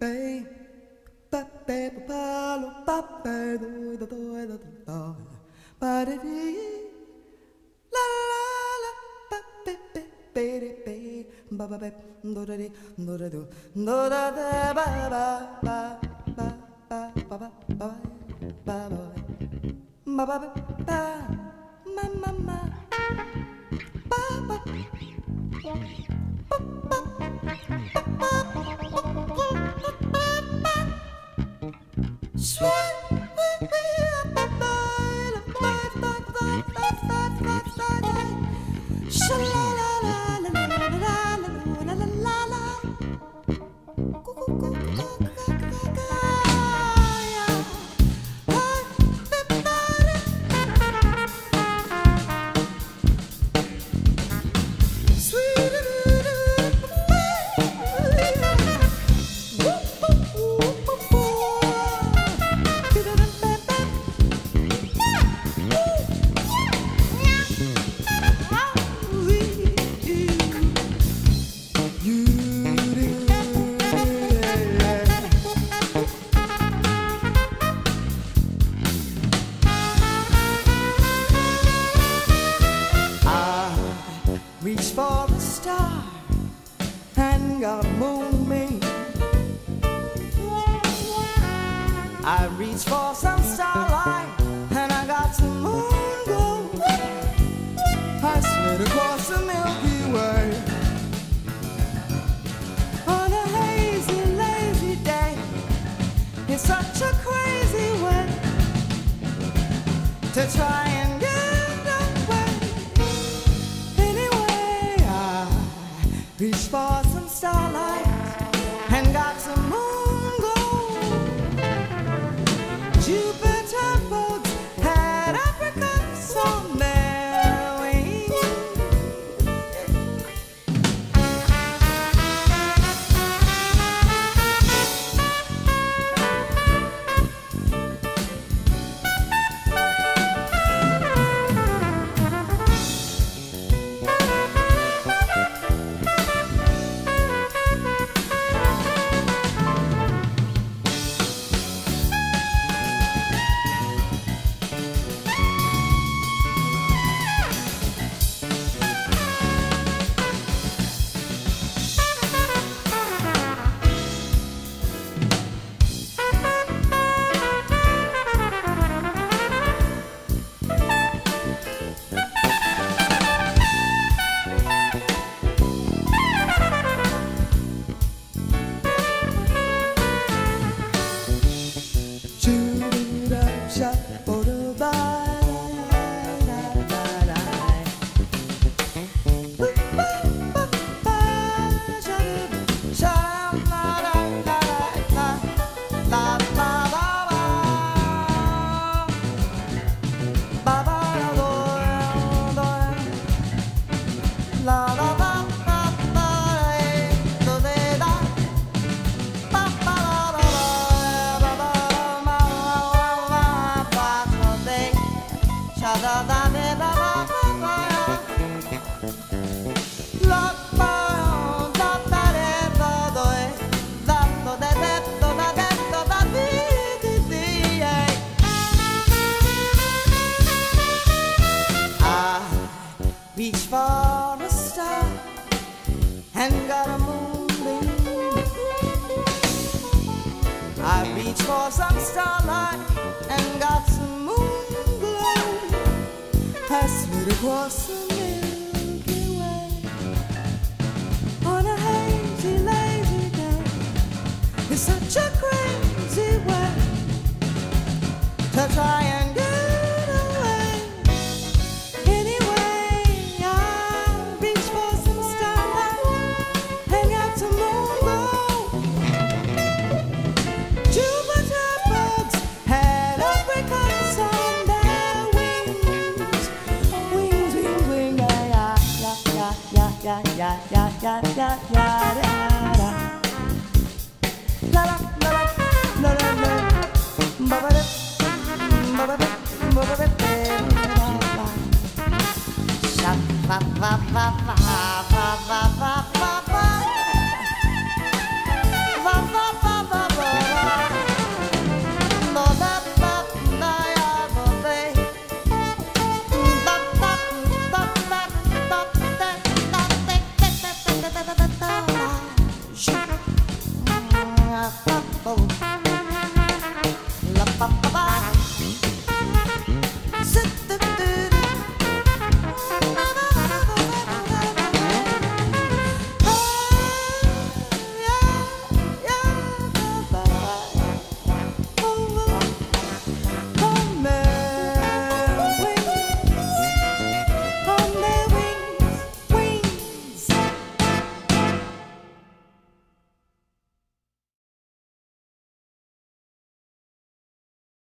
Ba ba ba ba Shall you got moon me. I reach for some starlight and I got some moon gold. I slid across the Milky Way. On a hazy, lazy day, it's such a crazy way to try and search for some starlight and got some moon glow, passed slid across the Milky Way on a hazy, lazy day. It's such a ya ya ya ya ya ya ya la la la la la la ba ba de ba ba de ba ba de la la sha ba ba ba ba ba ba ba